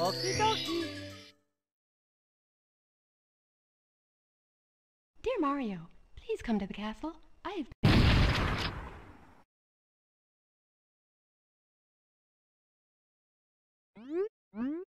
Okie dokie. Dear Mario, please come to the castle. I have been...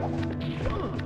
Mamma mia!